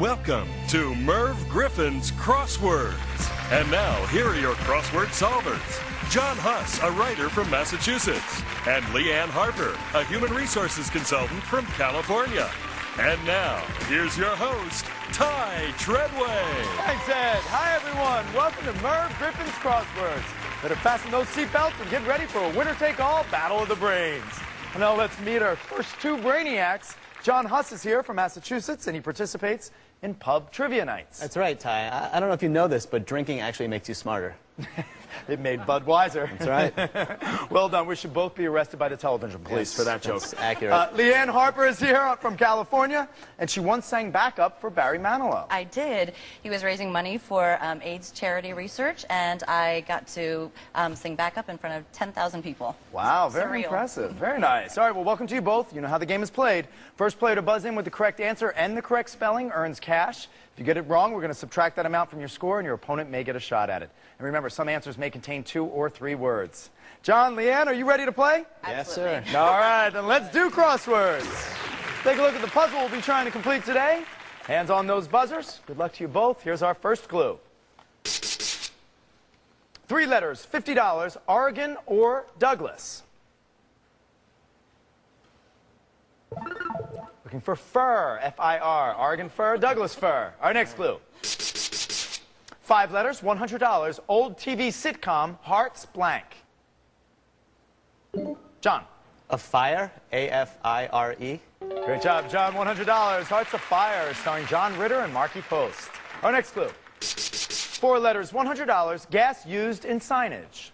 Welcome to Merv Griffin's Crosswords. And now, here are your crossword solvers John Huss, a writer from Massachusetts, and Leanne Harper, a human resources consultant from California. And now, here's your host, Ty Treadway. Thanks, Ed. Hi, everyone. Welcome to Merv Griffin's Crosswords. Better fasten those seatbelts and get ready for a winner-take-all battle of the brains. And now let's meet our first two brainiacs. John Huss is here from Massachusetts, and he participates in pub trivia nights. That's right, Ty. I, I don't know if you know this, but drinking actually makes you smarter. It made Bud wiser. That's right. well done. We should both be arrested by the television police Yes, for that joke. that's accurate. Uh, Leanne Harper is here from California, and she once sang backup for Barry Manilow. I did. He was raising money for um, AIDS charity research, and I got to um, sing backup in front of 10,000 people. Wow, very Surreal. impressive. Very nice. All right, well, welcome to you both. You know how the game is played. First player to buzz in with the correct answer and the correct spelling earns cash. If you get it wrong, we're going to subtract that amount from your score, and your opponent may get a shot at it. And remember, some answers may contain two or three words. John, Leanne, are you ready to play? Yes, sir. All right, then let's do crosswords. Take a look at the puzzle we'll be trying to complete today. Hands on those buzzers. Good luck to you both. Here's our first clue. Three letters, $50, Oregon or Douglas. For fir, F-I-R, Oregon fir, Douglas fir. Our next clue. Five letters, $100, old TV sitcom, Hearts Blank. John. A fire, A-F-I-R-E. Great job, John. $100. Hearts Afire, starring John Ritter and Markie Post. Our next clue. Four letters, $100. Gas used in signage.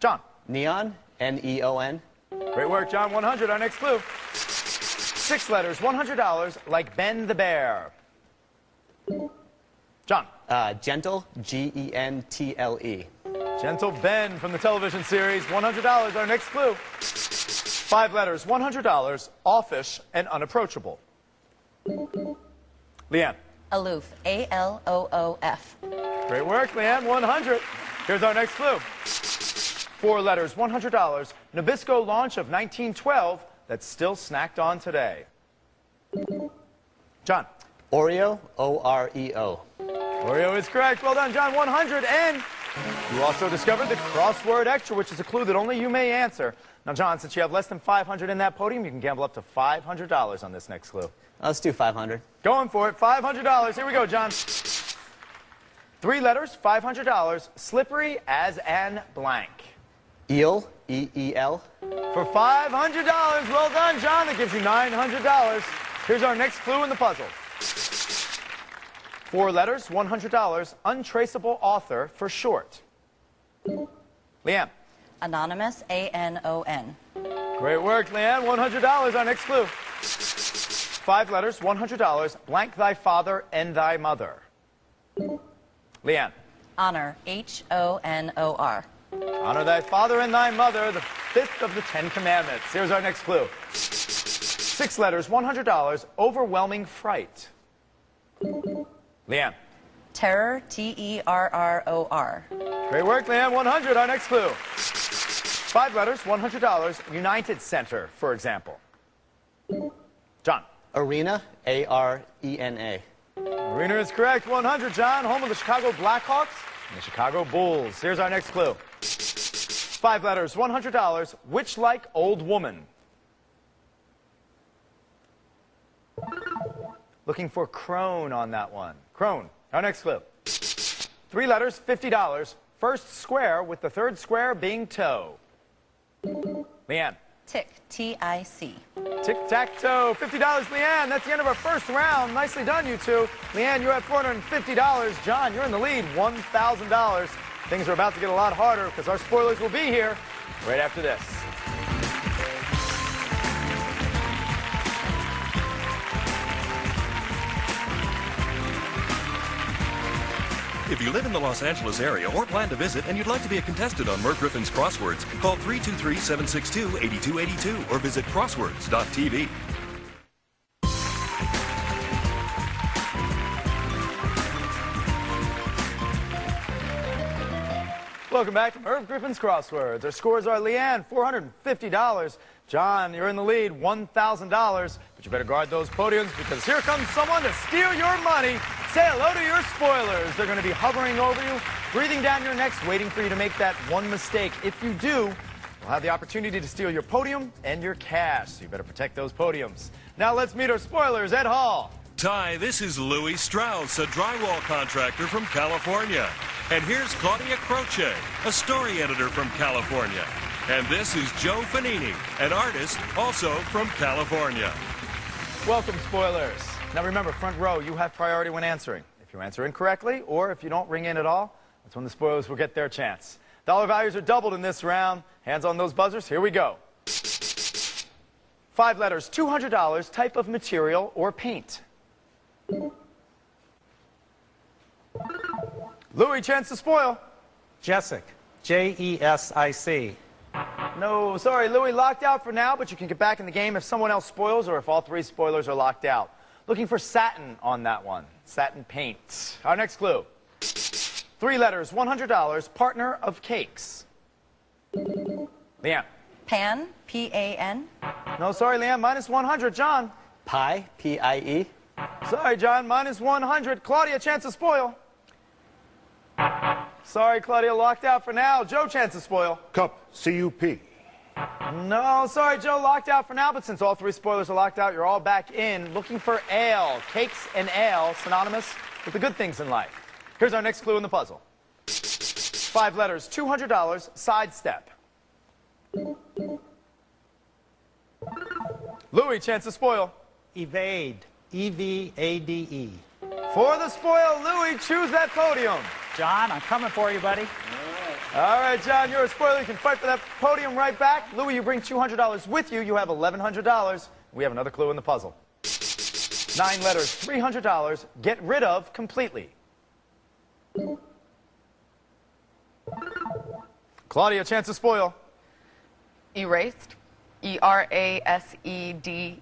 John. Neon, N-E-O-N. Great work, John. 100. Our next clue. Six letters, $100. Like Ben the Bear. John. Uh, gentle, G-E-N-T-L-E. Gentle Ben from the television series. $100. Our next clue. Five letters, $100. Offish and unapproachable. Leanne. Aloof. A-L-O-O-F. Great work, Leanne. 100. Here's our next clue. Four letters, $100. Nabisco launch of 1912 that's still snacked on today. John. Oreo, O-R-E-O. Oreo is correct. Well done, John. 100. And you also discovered the crossword extra, which is a clue that only you may answer. Now, John, since you have less than 500 in that podium, you can gamble up to $500 on this next clue. Let's do 500. Going for it. $500. Here we go, John. Three letters, $500. Slippery as an blank. Eel, E-E-L. For $500. Well done, John. That gives you $900. Here's our next clue in the puzzle. Four letters, $100. Untraceable author for short. Leanne. Anonymous. A-N-O-N. Great work, Leanne. $100. Our next clue. Five letters, $100. Blank thy father and thy mother. Leanne. Honor. H-O-N-O-R. Honor thy father and thy mother, the fifth of the Ten Commandments. Here's our next clue. Six letters, $100. Overwhelming fright. Leanne. Terror. T-E-R-R-O-R. Great work, Leanne. 100. Our next clue. Five letters, $100. United Center, for example. John. Arena, A-R-E-N-A. Arena is correct. 100. John, home of the Chicago Blackhawks and the Chicago Bulls. Here's our next clue. Five letters, $100. Witch like old woman. Looking for crone on that one. Crone. Our next clue. Three letters, $50. First square with the third square being toe. Leanne. Tick. T-I-C. Tic-tac-toe, $50, Leanne. That's the end of our first round. Nicely done, you two. Leanne, you're at $450. John, you're in the lead, $1,000. Things are about to get a lot harder because our spoilers will be here right after this. If you live in the Los Angeles area or plan to visit and you'd like to be a contestant on Merv Griffin's Crosswords, call 323 762 8282 or visit crosswords.tv. Welcome back to Merv Griffin's Crosswords. Our scores are Leanne, $450. John, you're in the lead, $1,000. But you better guard those podiums because here comes someone to steal your money. Say hello to your spoilers. They're going to be hovering over you, breathing down your necks, waiting for you to make that one mistake. If you do, you'll have the opportunity to steal your podium and your cash. So you better protect those podiums. Now let's meet our spoilers. Ed Hall. Ty, this is Louis Strauss, a drywall contractor from California. And here's Claudia Croce, a story editor from California. And this is Joe Fanini, an artist also from California. Welcome, spoilers. Now remember, front row, you have priority when answering. If you answer incorrectly, or if you don't ring in at all, that's when the spoilers will get their chance. Dollar values are doubled in this round. Hands on those buzzers. Here we go. Five letters, $200, type of material or paint. Louis, chance to spoil. Jessic, J E S I C. No, sorry, Louis, locked out for now, but you can get back in the game if someone else spoils or if all three spoilers are locked out. Looking for satin on that one. Satin paint. Our next clue. Three letters, $100, partner of cakes. Leanne. Pan, P-A-N. No, sorry, Leanne, minus 100. John. Pie, P-I-E. Sorry, John, minus 100. Claudia, chance to spoil. Sorry, Claudia, locked out for now. Joe, chance to spoil. Cup, C-U-P. No, sorry, Joe, locked out for now, but since all three spoilers are locked out, you're all back in looking for ale. Cakes and ale, synonymous with the good things in life. Here's our next clue in the puzzle. Five letters, $200, sidestep. Louis, chance to spoil. Evade, E V A D E. For the spoil, Louis, choose that podium. John, I'm coming for you, buddy. All right, John, you're a spoiler. You can fight for that podium right back. Louis, you bring $200 with you. You have $1,100. We have another clue in the puzzle. Nine letters, $300. Get rid of completely. Claudia, chance to spoil. Erased. E R A S E D.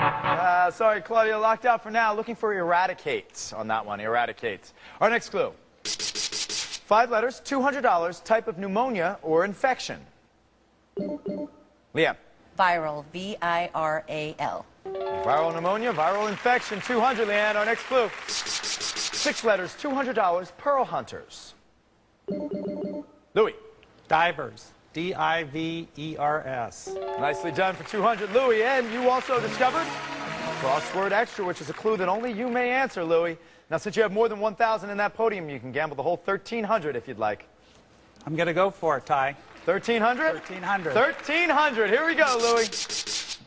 Uh, sorry, Claudia, locked out for now. Looking for eradicate on that one. Eradicate. Our next clue. Five letters, $200. Type of pneumonia or infection. Leanne. Viral, V-I-R-A-L. Viral pneumonia, viral infection, 200, Leanne. Our next clue. Six letters, $200, Pearl Hunters. Louis. Divers, D I V E R S. Nicely done for 200, Louis. And you also discovered crossword extra, which is a clue that only you may answer, Louis. Now, since you have more than 1,000 in that podium, you can gamble the whole 1,300 if you'd like. I'm going to go for it, Ty. 1,300? 1300. 1,300. Here we go, Louis.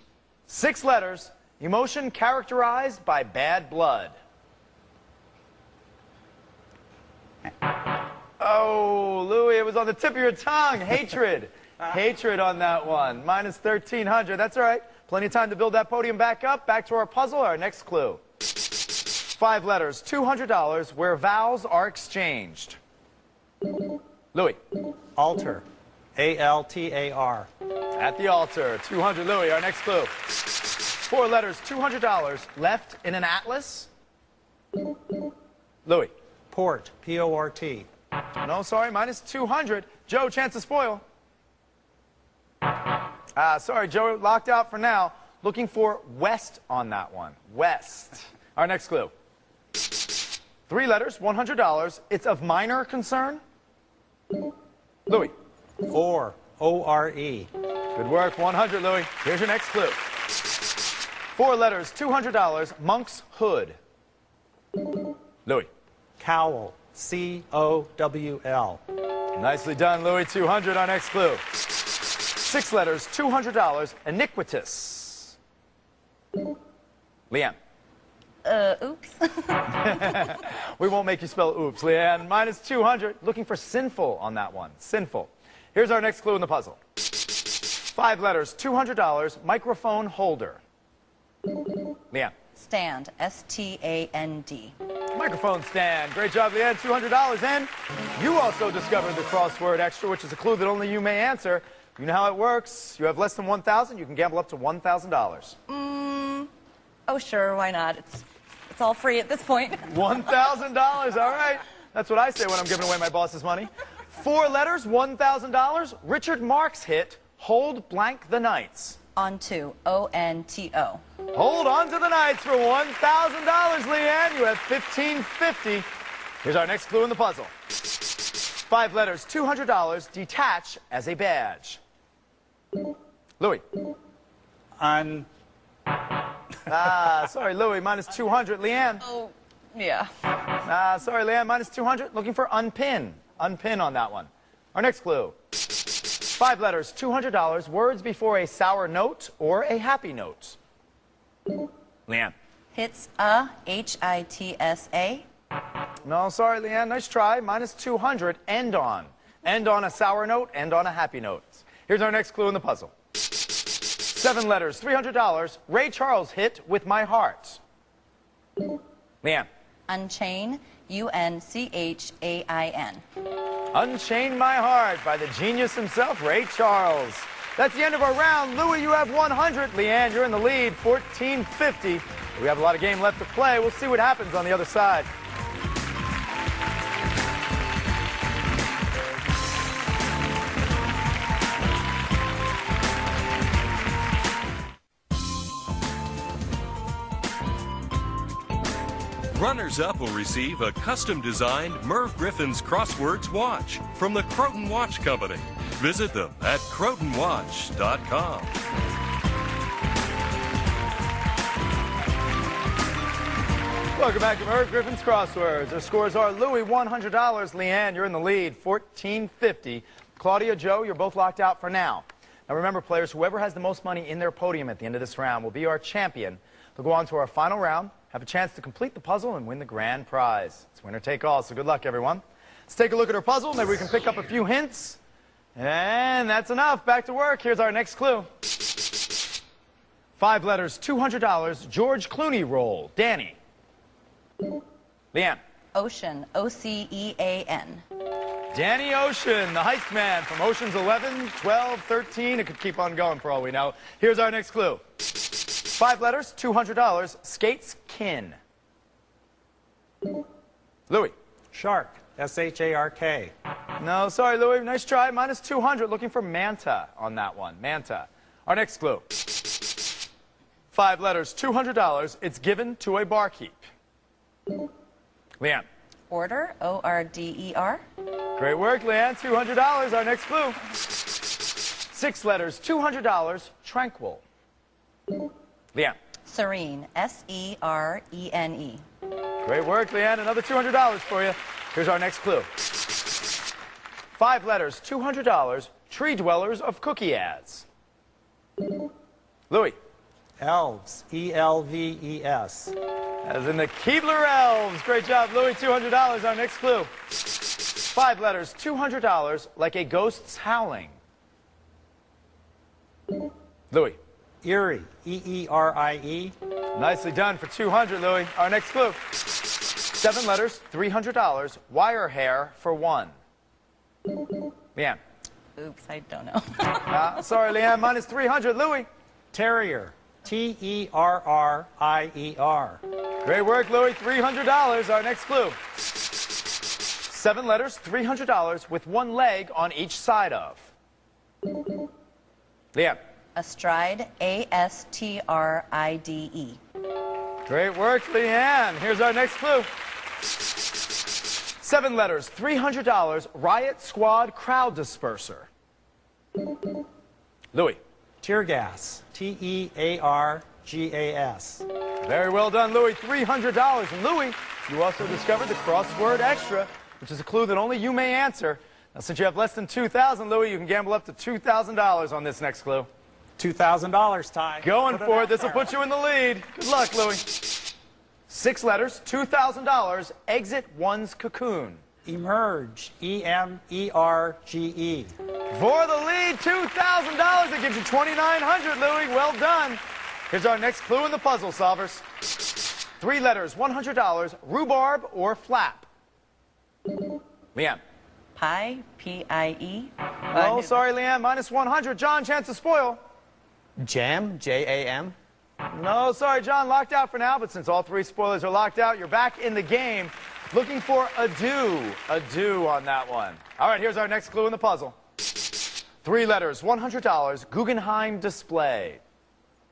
Six letters, emotion characterized by bad blood. Eh. Oh, Louis, it was on the tip of your tongue. Hatred. Hatred on that one. Minus 1,300. That's all right. Plenty of time to build that podium back up. Back to our puzzle, our next clue. Five letters, $200, where vows are exchanged. Louis. Altar, A L T A R. At the altar, 200 Louis. Our next clue. Four letters, $200 left in an atlas. Louis. Port, P O R T. No, sorry, minus 200. Joe, chance to spoil. Ah, sorry, Joe, locked out for now. Looking for west on that one. West. Our next clue. Three letters, $100. It's of minor concern. Louis. Or, O R E. Good work, 100, Louis. Here's your next clue. Four letters, $200, monk's hood. Louis. Cowl, C O W L. Nicely done, Louis. 200 on next clue. Six letters, $200, iniquitous. Leanne. Uh, oops. We won't make you spell oops, Leanne. Minus 200. Looking for sinful on that one. Sinful. Here's our next clue in the puzzle. Five letters, $200, microphone holder. Leanne. Stand, S-T-A-N-D. Microphone stand. Great job, Leanne. $200. And you also discovered the crossword extra, which is a clue that only you may answer. You know how it works. You have less than 1000 you can gamble up to $1,000. Mm, oh, sure, why not? It's, it's all free at this point. $1,000. All right. That's what I say when I'm giving away my boss's money. Four letters, $1,000. Richard Marx hit Hold Blank the Nights. On to O N T O. Hold on to the Nights for $1,000, Leanne. You have 1550. Here's our next clue in the puzzle. Five letters, $200. Detach as a badge. Louis. Un. Ah, sorry, Louis. Minus 200. Leanne. Oh, yeah. Ah, sorry, Leanne. Minus 200. Looking for unpin. Unpin on that one. Our next clue. Five letters, $200. Words before a sour note or a happy note. Leanne. Hits a H I T S A. No, sorry, Leanne. Nice try. Minus 200. End on. End on a sour note, end on a happy note. Here's our next clue in the puzzle. Seven letters, $300. Ray Charles hit with my heart. Leanne. Unchain. U N C H A I N. Unchain My Heart by the genius himself, Ray Charles. That's the end of our round. Louis, you have 100. Leanne, you're in the lead, 1450. We have a lot of game left to play. We'll see what happens on the other side. Runners up will receive a custom designed Merv Griffin's Crosswords watch from the Croton Watch Company. Visit them at crotonwatch.com. Welcome back to Merv Griffin's Crosswords. Our scores are Louis, $100. Leanne, you're in the lead, 1450. Claudia, Joe, you're both locked out for now. Now remember, players, whoever has the most money in their podium at the end of this round will be our champion. They'll go on to our final round, have a chance to complete the puzzle, and win the grand prize. It's winner take all, so good luck, everyone. Let's take a look at our puzzle. Maybe we can pick up a few hints. And that's enough. Back to work. Here's our next clue. Five letters, $200. George Clooney role. Danny. Leanne. Ocean. O C E A N. Danny Ocean, the heist man from Ocean's 11, 12, 13. It could keep on going for all we know. Here's our next clue. Five letters, $200. Skates kin. Louis. Shark. S H A R K. No, sorry, Louis. Nice try. Minus 200. Looking for Manta on that one. Manta. Our next clue. Five letters, $200. It's given to a barkeep. Leanne. Order. O R D E R. Great work, Leanne. $200. Our next clue. Six letters, $200. Tranquil. Leanne. Serene. S E R E N E. Great work, Leanne. Another $200 for you. Here's our next clue. Five letters, $200. Tree dwellers of cookie ads. Louis. Elves. E L V E S. As in the Keebler Elves. Great job, Louis. $200. Our next clue. Five letters, $200. Like a ghost's howling. Louis. Eerie. E E R I E. Nicely done for 200, Louis. Our next clue. Seven letters, $300. Wire hair for one. Leanne. Oops, I don't know. Uh, sorry, Leanne. Minus 300. Louis. Terrier. T E R R I E R. Great work, Louis. $300. Our next clue. Seven letters, $300 with one leg on each side of. Leanne. Astride. A S T R I D E. Great work, Leanne. Here's our next clue. Seven letters, $300, Riot Squad Crowd Disperser. Louis. Tear gas. T E A R G A S. Very well done, Louis. $300. And Louis, you also discovered the crossword extra, which is a clue that only you may answer. Now, since you have less than 2000 Louis, you can gamble up to $2,000 on this next clue. $2,000, Ty. Going for it. This will put you in the lead. Good luck, Louis. Six letters, $2,000. Exit one's cocoon. Emerge. E M E R G E. For the lead, $2,000. It gives you 2,900, Louis. Well done. Here's our next clue in the puzzle solvers. Three letters, $100. Rhubarb or flap. Leanne. Pie. P I E. Oh, sorry, Leanne. Minus 100. John, chance to spoil. Jam, J A M. No, sorry, John. Locked out for now, but since all three spoilers are locked out, you're back in the game Looking for a do. A do on that one. All right, here's our next clue in the puzzle. Three letters, $100, Guggenheim display.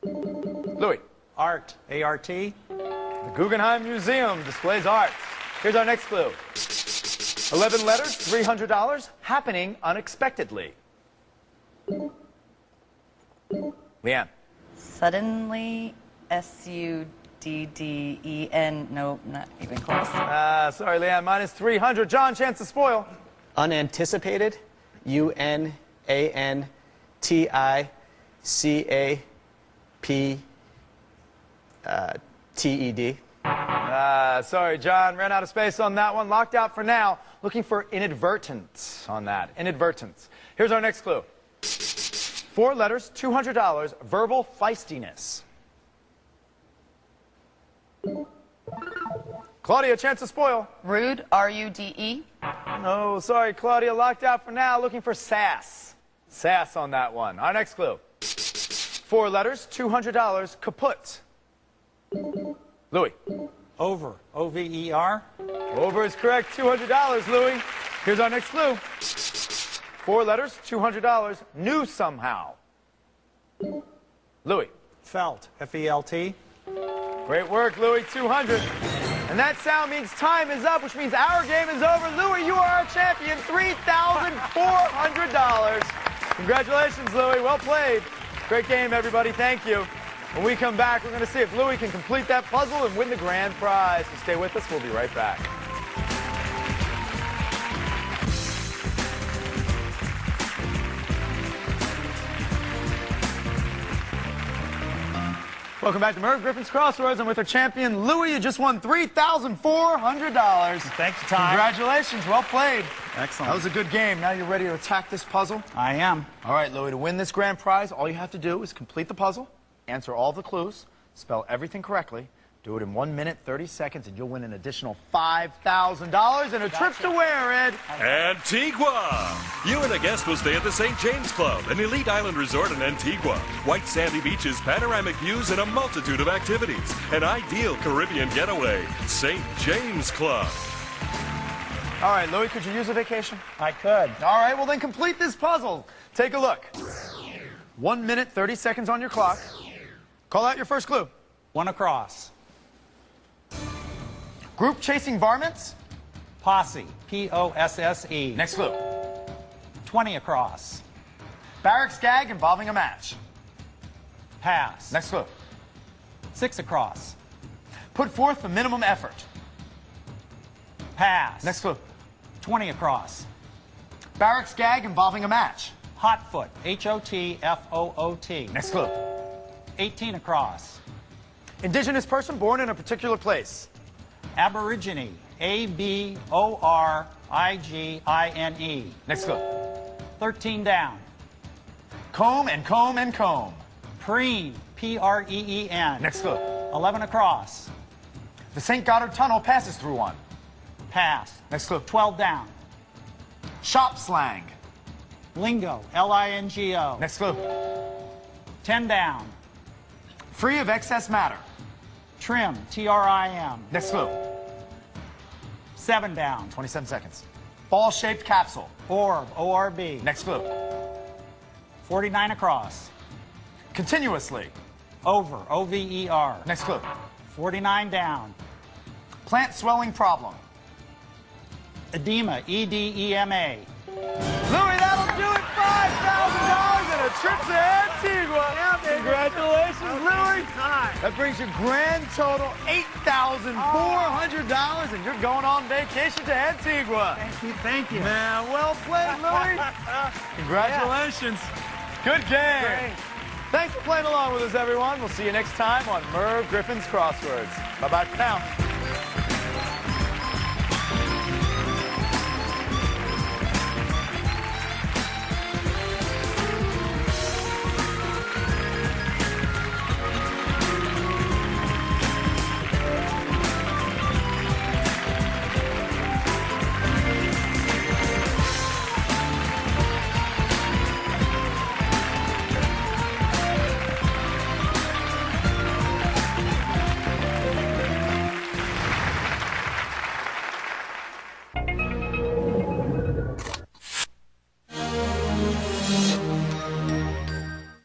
Louis. Art. A-R-T. The Guggenheim Museum displays art. Here's our next clue. 11 letters, $300, happening unexpectedly. Leanne. Suddenly, S U D D E N. No, not even close. Uh, sorry, Leanne, minus 300. John, chance to spoil. Unanticipated. U N A N T I C A P uh, T E D. Uh, sorry, John, ran out of space on that one. Locked out for now. Looking for inadvertent on that. Inadvertence. Here's our next clue. Four letters, $200, verbal feistiness. Claudia, chance to spoil. Rude. R U D E. No, sorry, Claudia, locked out for now. Looking for sass. Sass on that one. Our next clue. Four letters, $200, kaput. Louis. Over. O-V-E-R. Over is correct, $200, Louis. Here's our next clue. Four letters, $200, knew somehow. Louis. Felt. F-E-L-T. Great work, Louis, 200. And that sound means time is up, which means our game is over. Louis, you are our champion, $3,400. Congratulations, Louis. Well played. Great game, everybody. Thank you. When we come back, we're going to see if Louis can complete that puzzle and win the grand prize. So stay with us. We'll be right back. Welcome back to Merv Griffin's Crosswords. I'm with our champion, Louis. You just won $3,400. Thanks, Ty. Congratulations. Well played. Excellent. That was a good game. Now you're ready to attack this puzzle. I am. All right, Louis, to win this grand prize, all you have to do is complete the puzzle, answer all the clues, spell everything correctly, do it in 1 minute, 30 seconds, and you'll win an additional $5,000 and a trip to where, Ed? Antigua! You and a guest will stay at the St. James Club, an elite island resort in Antigua. White sandy beaches, panoramic views, and a multitude of activities. An ideal Caribbean getaway. St. James Club. All right, Louis, could you use a vacation? I could. All right, well then complete this puzzle. Take a look. 1 minute, 30 seconds on your clock. Call out your first clue. One across. Group chasing varmints. Posse. P-O-S-S-E. Next clue. 20 across. Barracks gag involving a match. Pass. Next clue. Six across. Put forth the minimum effort. Pass. Next clue. 20 across. Barracks gag involving a match. Hotfoot. H-O-T-F-O-O-T. Next clue. 18 across. Indigenous person born in a particular place. Aborigine. A-B-O-R-I-G-I-N-E. Next clue. 13 down. Comb and comb and comb. Preen. P-R-E-E-N. Next clue. 11 across. The St. Gotthard Tunnel passes through one. Pass. Next clue. 12 down. Shop slang. Lingo. L-I-N-G-O. Next clue. 10 down. Free of excess matter. Trim. T-R-I-M. Next clue. 7 down. 27 seconds. Ball shaped capsule. Orb. O-R-B. Next clue. 49 across. Continuously. Over. O-V-E-R. Next clue. 49 down. Plant swelling problem. Edema. E-D-E-M-A. Louis, that'll do it. $5,000 and a trip to Antigua. Congratulations, Louis. That brings your grand total $8,400 and you're going on vacation to Antigua. Thank you. Thank you. Man, well played, Louis. Congratulations. Good game. Thanks for playing along with us, everyone. We'll see you next time on Merv Griffin's Crosswords. Bye-bye for now.